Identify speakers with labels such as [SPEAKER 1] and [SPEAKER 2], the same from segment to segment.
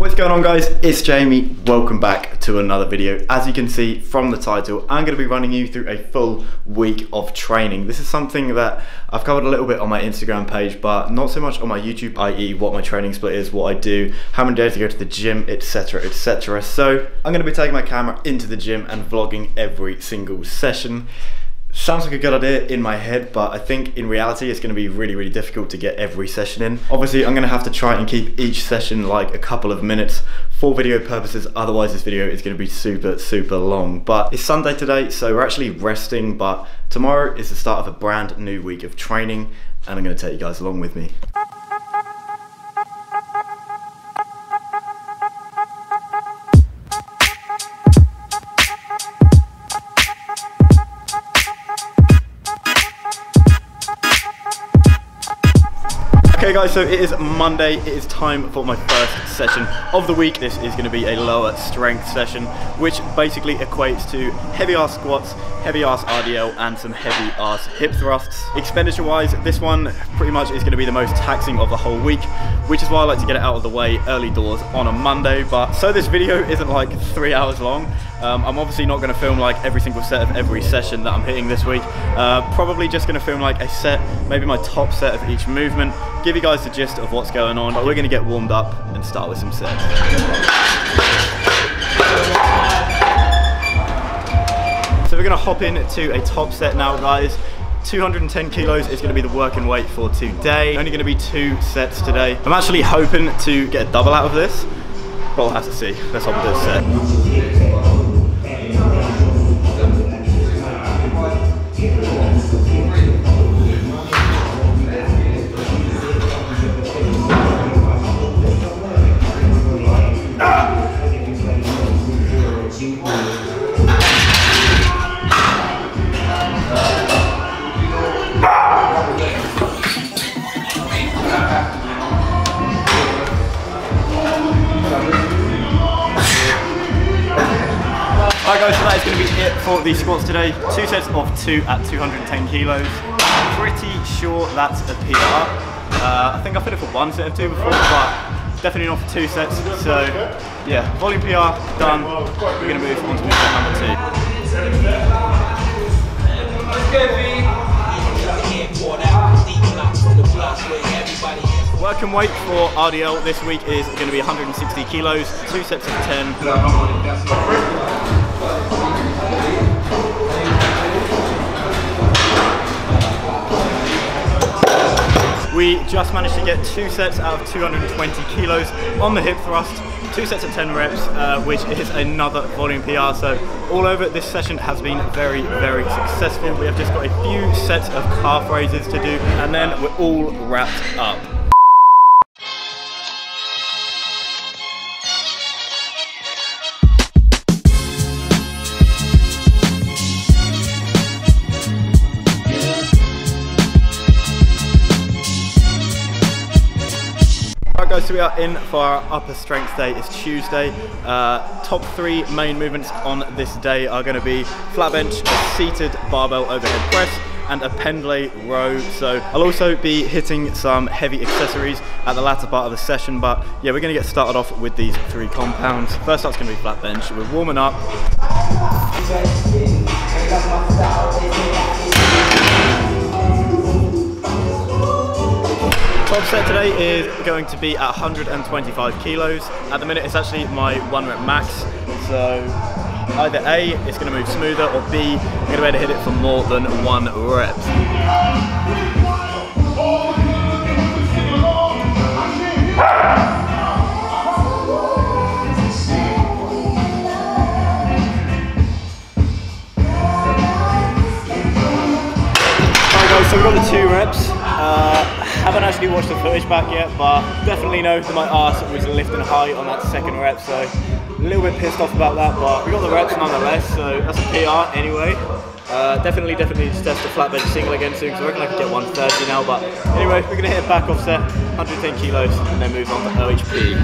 [SPEAKER 1] What's going on guys? It's Jamie. Welcome back to another video. As you can see from the title, I'm going to be running you through a full week of training. This is something that I've covered a little bit on my Instagram page, but not so much on my YouTube, i.e. what my training split is, what I do, how many days I go to the gym, etc, etc. So I'm going to be taking my camera into the gym and vlogging every single session. Sounds like a good idea in my head, but I think in reality it's going to be really, really difficult to get every session in. Obviously, I'm going to have to try and keep each session like a couple of minutes for video purposes, otherwise this video is going to be super, super long. But it's Sunday today, so we're actually resting, but tomorrow is the start of a brand new week of training, and I'm going to take you guys along with me. Okay guys, so it is Monday. It is time for my first session of the week. This is going to be a lower strength session, which basically equates to heavy ass squats, heavy ass RDL, and some heavy ass hip thrusts. Expenditure wise, this one pretty much is going to be the most taxing of the whole week, which is why I like to get it out of the way early doors on a Monday. But so this video isn't like three hours long, um, I'm obviously not going to film like every single set of every session that I'm hitting this week. Uh, probably just going to film like a set, maybe my top set of each movement, give you guys the gist of what's going on. But we're going to get warmed up and start with some sets. So we're going to hop into a top set now guys. 210 kilos is going to be the working weight for today. Only going to be two sets today. I'm actually hoping to get a double out of this, but we'll have to see. Let's hop into this set. Squats today. Two sets of two at 210 kilos. Pretty sure that's a PR. Uh, I think I fit it for one set of two before, but definitely not for two sets. So yeah, volume PR done. We're going to move on to movement number two. Working weight for RDL this week is going to be 160 kilos, two sets of 10. We just managed to get two sets out of 220 kilos on the hip thrust, two sets of 10 reps, uh, which is another volume PR. So all over this session has been very, very successful. We have just got a few sets of calf raises to do, and then we're all wrapped up. Guys, so we are in for our upper strength day. It's Tuesday. Uh, top three main movements on this day are going to be flat bench, a seated barbell overhead press, and a pendlay row. So I'll also be hitting some heavy accessories at the latter part of the session. But yeah, we're going to get started off with these three compounds. First up's going to be flat bench. We're warming up. Top set today is going to be at 125 kilos. At the minute, it's actually my one rep max. So either A, it's going to move smoother, or B, I'm going to be able to hit it for more than one rep. footage back yet, but definitely know that my arse was lifting high on that second rep, so a little bit pissed off about that, but we got the reps nonetheless, so that's a PR anyway. Uh, definitely, definitely just test the flat bench single again soon, because I reckon I could get 130 now, but anyway, we're going to hit a back offset, 110 kilos, and then move on to OHP.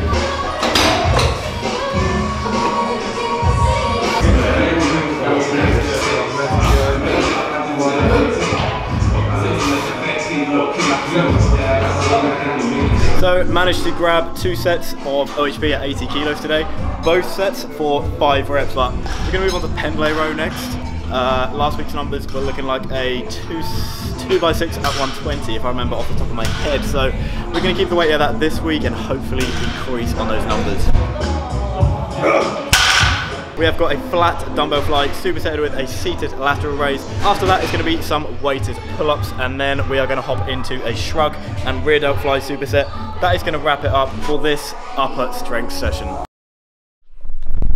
[SPEAKER 1] So managed to grab two sets of OHP at 80 kilos today, both sets for five reps, but we're gonna move on to Pendlay row next. Uh, last week's numbers were looking like a two, two by six at 120 if I remember off the top of my head. So we're gonna keep the weight of that this week and hopefully increase on those numbers. We have got a flat dumbbell fly supersetted with a seated lateral raise. After that is going to be some weighted pull-ups and then we are going to hop into a shrug and rear delt fly superset. That is going to wrap it up for this upper strength session.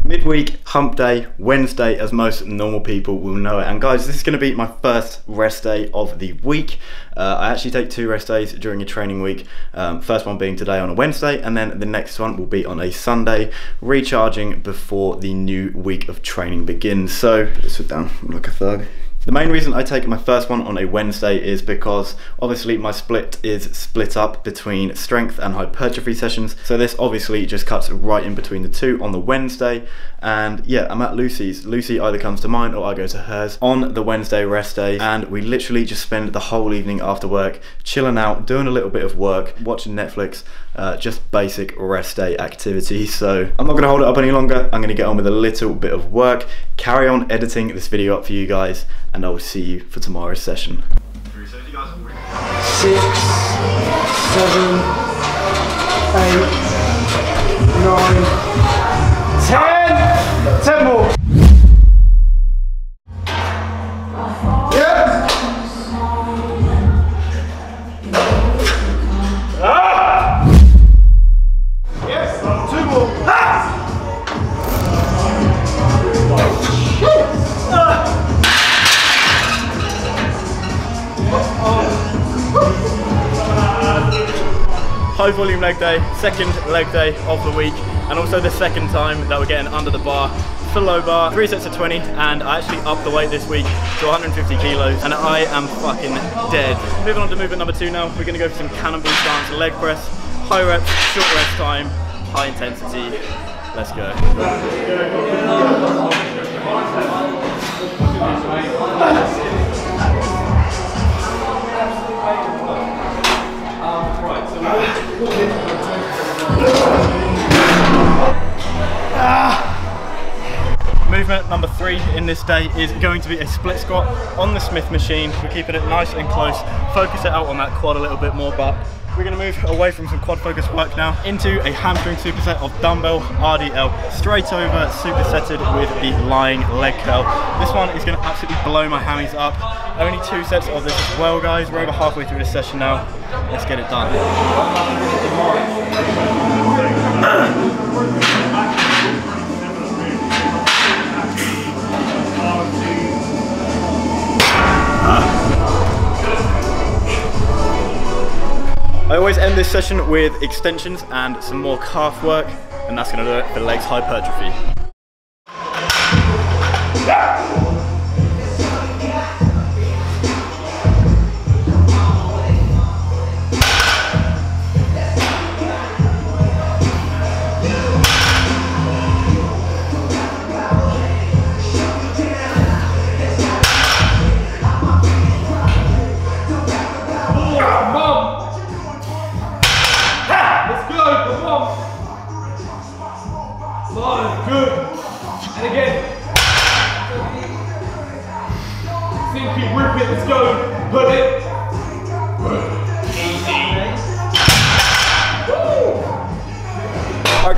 [SPEAKER 1] Midweek, hump day, Wednesday, as most normal people will know it. And guys, this is going to be my first rest day of the week. Uh, I actually take two rest days during a training week. Um, first one being today on a Wednesday, and then the next one will be on a Sunday, recharging before the new week of training begins. So, sit down, like a thug. The main reason I take my first one on a Wednesday is because obviously my split is split up between strength and hypertrophy sessions. So this obviously just cuts right in between the two on the Wednesday. And yeah, I'm at Lucy's. Lucy either comes to mine or I go to hers on the Wednesday rest day. And we literally just spend the whole evening after work chilling out, doing a little bit of work, watching Netflix, uh, just basic rest day activities. So I'm not gonna hold it up any longer. I'm gonna get on with a little bit of work, carry on editing this video up for you guys and I will see you for tomorrow's session.
[SPEAKER 2] Six, seven, eight, nine, ten. Ten
[SPEAKER 1] day, second leg day of the week, and also the second time that we're getting under the bar. Full low bar, three sets of 20, and I actually upped the weight this week to 150 kilos, and I am fucking dead. Moving on to movement number two now, we're gonna go for some cannonball stance leg press, high reps, short rest time, high intensity. Let's go. Um, Movement number three in this day is going to be a split squat on the Smith machine. We're keeping it nice and close, focus it out on that quad a little bit more, but we're gonna move away from some quad focus work now into a hamstring superset of dumbbell RDL, straight over supersetted with the lying leg curl. This one is gonna absolutely blow my hammies up. Only two sets of this as well, guys. We're over halfway through this session now. Let's get it done. Session with extensions and some more calf work, and that's gonna do it for legs hypertrophy.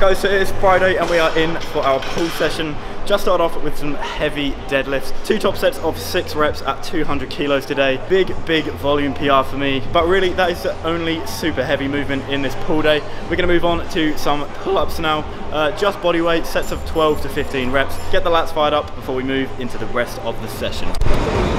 [SPEAKER 1] Guys, so it is Friday and we are in for our pull session. Just started off with some heavy deadlifts. Two top sets of six reps at 200 kilos today. Big, big volume PR for me. But really, that is the only super heavy movement in this pull day. We're gonna move on to some pull-ups now. Uh, just body weight, sets of 12 to 15 reps. Get the lats fired up before we move into the rest of the session.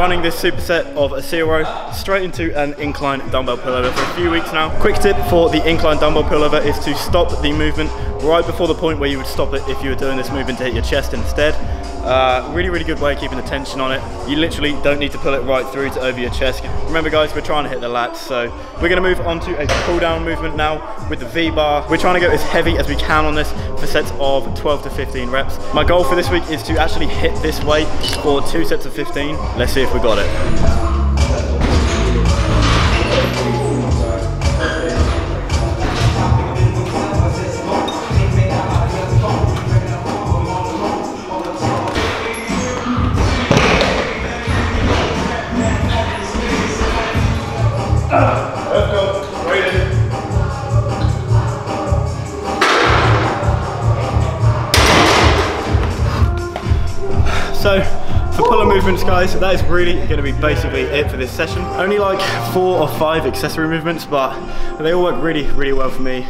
[SPEAKER 1] Running this superset of a zero straight into an incline dumbbell pullover for a few weeks now. Quick tip for the incline dumbbell pullover is to stop the movement right before the point where you would stop it if you were doing this movement to hit your chest instead. Uh, really, really good way of keeping the tension on it. You literally don't need to pull it right through to over your chest. Remember guys, we're trying to hit the lats, so we're gonna move on to a pull down movement now with the V-bar. We're trying to go as heavy as we can on this for sets of 12 to 15 reps. My goal for this week is to actually hit this weight for two sets of 15. Let's see if we got it. Guys, that is really going to be basically it for this session. Only like four or five accessory movements, but they all work really, really well for me.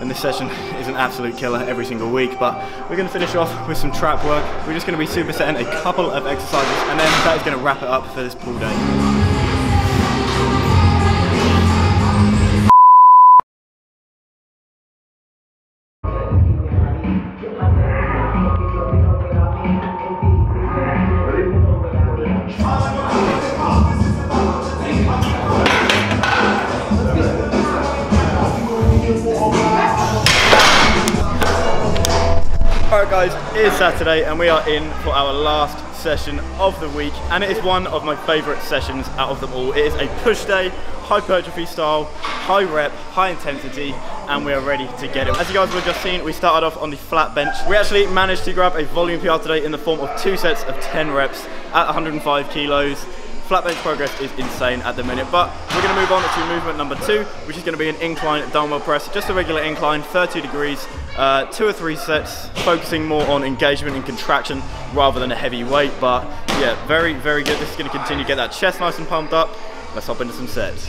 [SPEAKER 1] And this session is an absolute killer every single week, but we're going to finish off with some trap work. We're just going to be supersetting a couple of exercises, and then that is going to wrap it up for this pull day. Alright guys, it is Saturday and we are in for our last session of the week and it is one of my favourite sessions out of them all. It is a push day, hypertrophy style, high rep, high intensity and we are ready to get it. As you guys have just seen, we started off on the flat bench. We actually managed to grab a volume PR today in the form of two sets of 10 reps at 105 kilos flat bench progress is insane at the minute, but we're going to move on to movement number two, which is going to be an incline dumbbell press, just a regular incline, 30 degrees, uh, two or three sets, focusing more on engagement and contraction rather than a heavy weight, but yeah, very, very good. This is going to continue to get that chest nice and pumped up. Let's hop into some sets.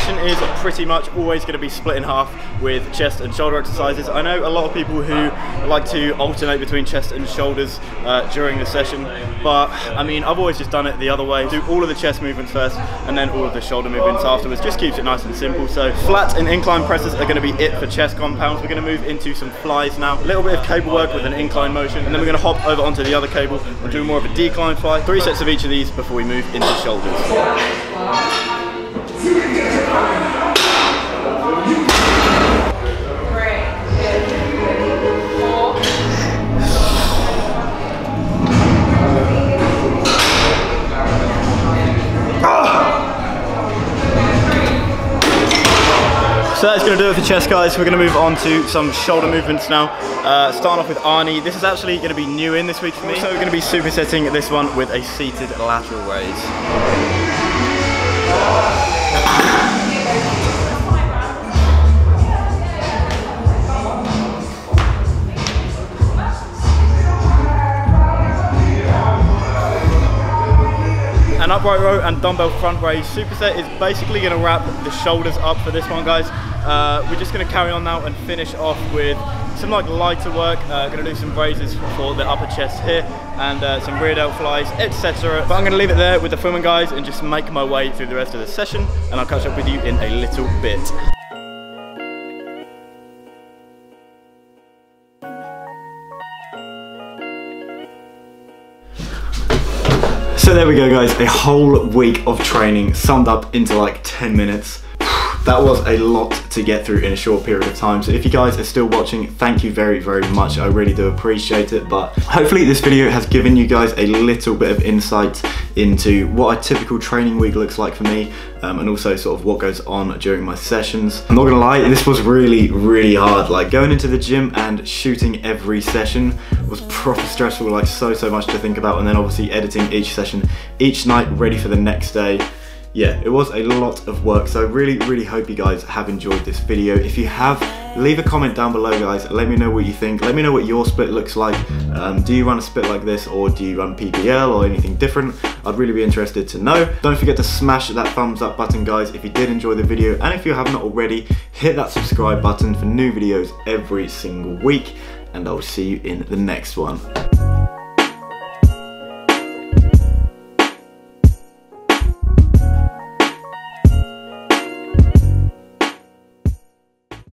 [SPEAKER 1] Session is pretty much always going to be split in half with chest and shoulder exercises. I know a lot of people who like to alternate between chest and shoulders uh, during the session, but I mean, I've always just done it the other way. Do all of the chest movements first and then all of the shoulder movements afterwards. Just keeps it nice and simple. So flat and incline presses are going to be it for chest compounds. We're going to move into some flies now. A little bit of cable work with an incline motion, and then we're going to hop over onto the other cable and do more of a decline fly. Three sets of each of these before we move into shoulders. So that's going to do it for chest guys. We're going to move on to some shoulder movements now. Uh, starting off with Arnie. This is actually going to be new in this week for me. So we're going to be supersetting this one with a seated lateral raise. An upright row and dumbbell front raise superset is basically going to wrap the shoulders up for this one guys. Uh, we're just going to carry on now and finish off with some like lighter work. Uh, to do some raises for the upper chest here and uh, some rear delt flies etc but i'm to leave it there with the filming guys and just make my way through the rest of the session and i'll catch up with you in a little bit. So there we go guys, a whole week of training summed up into like 10 minutes. That was a lot to get through in a short period of time. So if you guys are still watching, thank you very, very much. I really do appreciate it. But hopefully this video has given you guys a little bit of insight into what a typical training week looks like for me um, and also sort of what goes on during my sessions. I'm not gonna lie, this was really, really hard. Like going into the gym and shooting every session was proper stressful, like so, so much to think about. And then obviously editing each session each night ready for the next day yeah, it was a lot of work. So I really, really hope you guys have enjoyed this video. If you have, leave a comment down below, guys. Let me know what you think. Let me know what your split looks like. Um, do you run a split like this or do you run PPL or anything different? I'd really be interested to know. Don't forget to smash that thumbs up button, guys, if you did enjoy the video. And if you have not already, hit that subscribe button for new videos every single week. And I'll see you in the next one.